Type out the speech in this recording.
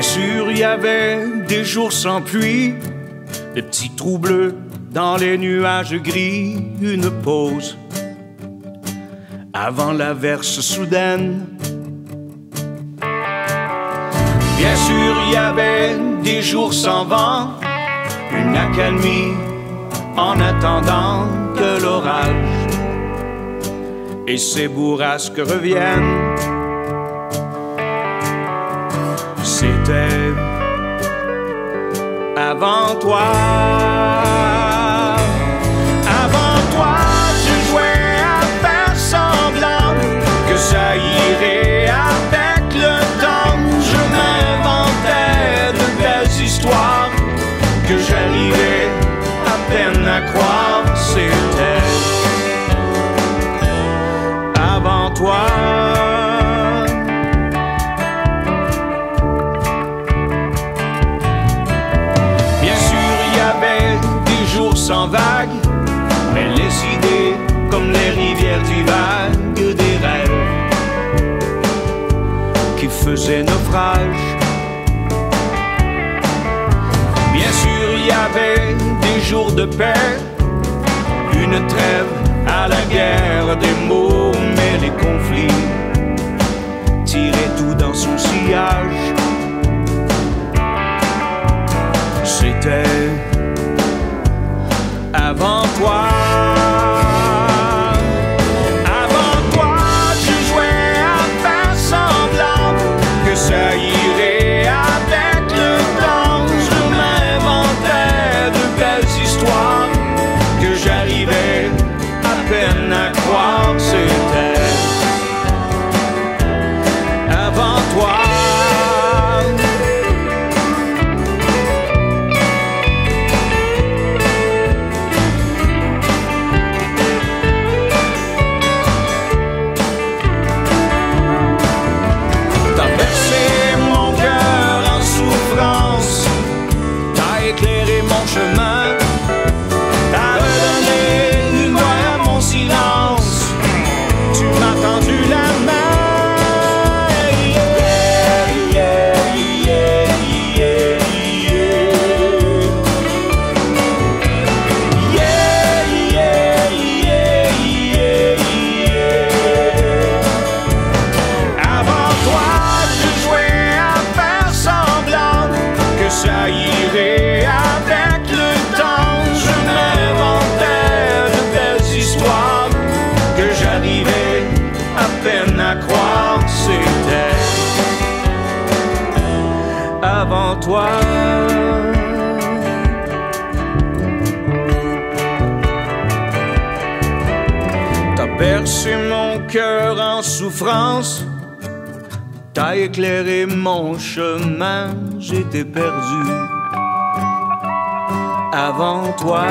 sûr, il y avait des jours sans pluie, des petits trous bleus dans les nuages gris, une pause avant l'averse soudaine. Bien sûr, il y avait des jours sans vent, une accalmie en attendant que l'orage et ses bourrasques reviennent. Avant toi. Avant toi, je jouais à faire semblant que ça irait avec le temps. Je m'inventais de belles histoires que j'arrivais à peine à croire. C'était avant toi. Qui faisaient naufrage. Bien sûr, il y avait des jours de paix, une trêve à la guerre des mots, mais les conflits tiraient tout dans son sillage. C'était avant toi. Avant toi. T'as bercé mon cœur en souffrance. T'as éclairé mon chemin, j'étais perdu avant toi.